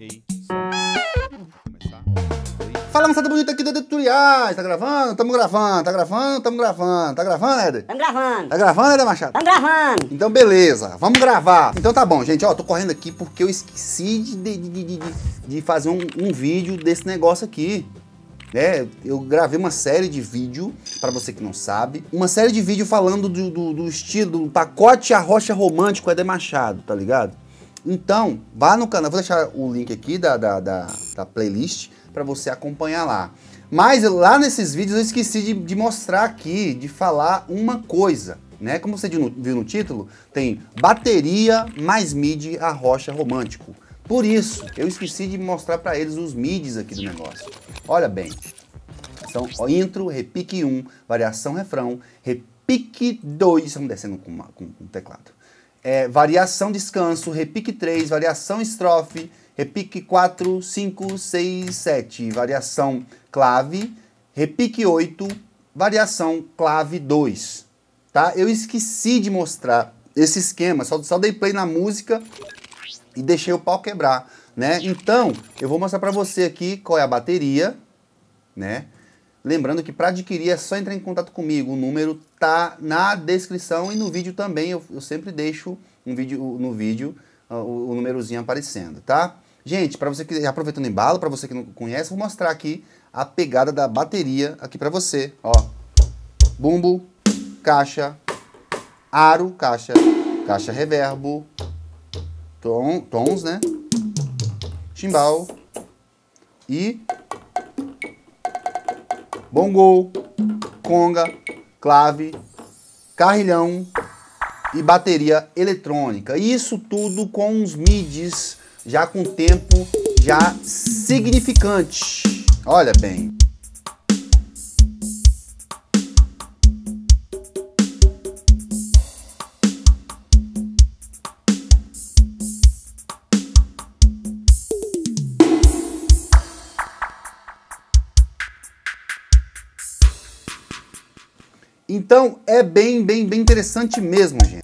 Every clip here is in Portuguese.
Ei, som. Começar. Fala, moçada bonita aqui do Tutoriais. Tá gravando? Tamo gravando. Tá gravando? Tamo gravando. Tá gravando, Éder? Tamo gravando. Tá gravando, Éder Machado? Tamo gravando. Então, beleza. Vamos gravar. Então tá bom, gente. Ó, tô correndo aqui porque eu esqueci de, de, de, de, fazer um, um vídeo desse negócio aqui. É, eu gravei uma série de vídeo, para você que não sabe, uma série de vídeo falando do, do, do estilo, do pacote arrocha romântico Éder Machado, tá ligado? Então, vá no canal, vou deixar o link aqui da, da, da, da playlist para você acompanhar lá. Mas lá nesses vídeos eu esqueci de, de, mostrar aqui, de falar uma coisa, né? Como você viu no título, tem bateria mais MIDI arrocha romântico. Por isso, eu esqueci de mostrar para eles os MIDIs aqui do negócio. Olha bem, são intro, repique 1, variação refrão, repique 2, estamos descendo com, com, com teclado. É, variação descanso, repique 3, variação estrofe, repique 4, 5, 6, 7, variação clave, repique 8, variação clave 2. Tá? Eu esqueci de mostrar esse esquema, só, só dei play na música e deixei o pau quebrar, né? Então, eu vou mostrar para você aqui qual é a bateria, né? Lembrando que para adquirir é só entrar em contato comigo, o número tá na descrição e no vídeo também, eu, eu sempre deixo um vídeo, no vídeo uh, o, o númerozinho aparecendo, tá? Gente, para você que aproveitando embalo, para você que não conhece, vou mostrar aqui a pegada da bateria aqui para você, ó. Bumbo, caixa, aro, caixa, caixa reverbo, tom, tons, né? Timbal e bongo, conga, clave, carrilhão e bateria eletrônica. Isso tudo com uns midis já com tempo já significante. Olha bem. Então é bem, bem, bem interessante mesmo, gente.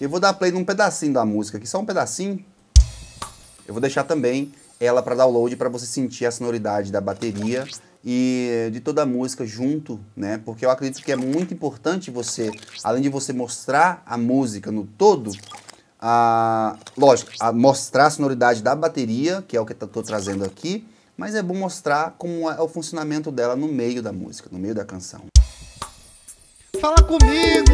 Eu vou dar play num pedacinho da música aqui, só um pedacinho. Eu vou deixar também ela para download para você sentir a sonoridade da bateria e de toda a música junto, né? Porque eu acredito que é muito importante você, além de você mostrar a música no todo, a, lógico, a mostrar a sonoridade da bateria, que é o que eu estou trazendo aqui, mas é bom mostrar como é o funcionamento dela no meio da música, no meio da canção. Fala comigo!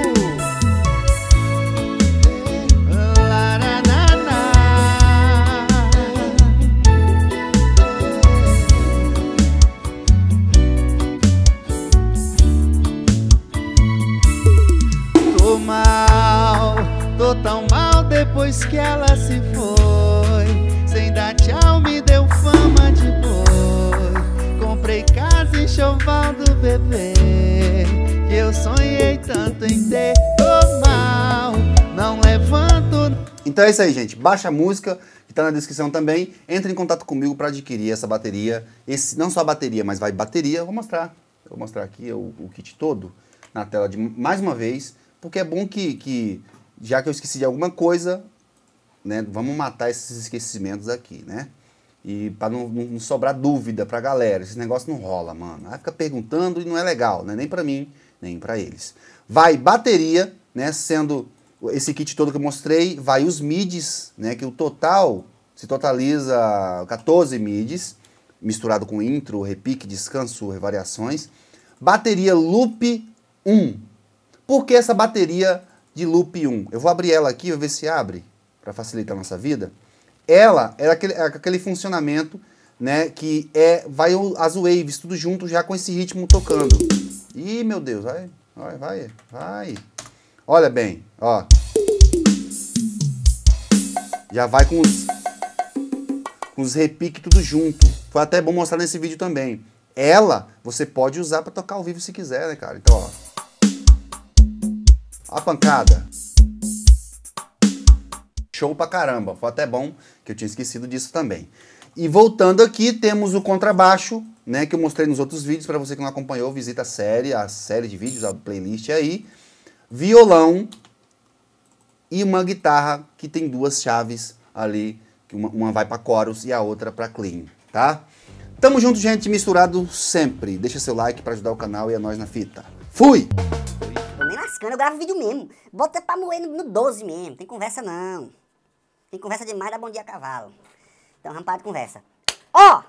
Tô mal, tô tão mal depois que ela se foi. Enxoval do bebê Que eu sonhei tanto em ter mal, não levanto Então é isso aí, gente. Baixa a música que tá na descrição também. Entre em contato comigo para adquirir essa bateria. Esse, não só a bateria, mas vai bateria. Vou mostrar. Vou mostrar aqui o, o kit todo na tela de mais uma vez. Porque é bom que, que, já que eu esqueci de alguma coisa, né, vamos matar esses esquecimentos aqui, né? E para não, não, sobrar dúvida pra galera, esse negócio não rola, mano. Aí fica perguntando e não é legal, né? Nem para mim, nem para eles. Vai bateria, né? Sendo esse kit todo que eu mostrei, vai os midis, né? Que o total se totaliza 14 midis, misturado com intro, repique, descanso, variações. Bateria loop 1. Por que essa bateria de loop 1? Eu vou abrir ela aqui, vou ver se abre, para facilitar a nossa vida ela é aquele, é aquele funcionamento né, que é vai as waves tudo junto já com esse ritmo tocando. Ih, meu Deus, vai, vai, vai, vai. Olha bem, ó. Já vai com os, com os repiques tudo junto. Foi até bom mostrar nesse vídeo também. Ela você pode usar para tocar ao vivo se quiser, né, cara? Então, ó. A pancada show pra caramba. Foi até bom que eu tinha esquecido disso também. E voltando aqui, temos o contrabaixo, né, que eu mostrei nos outros vídeos. Para você que não acompanhou, visita a série, a série de vídeos, a playlist aí. Violão, e uma guitarra que tem duas chaves ali, que uma, uma vai para chorus e a outra para clean, tá? Tamo junto, gente, misturado sempre. Deixa seu like para ajudar o canal e a nós na fita. Fui! Tô nem lascando, eu gravo vídeo mesmo. Bota pra moer no, no 12 mesmo, tem conversa não. Tem conversa demais, dá bom dia a cavalo. Então parar de conversa. Ó!